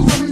Ooh.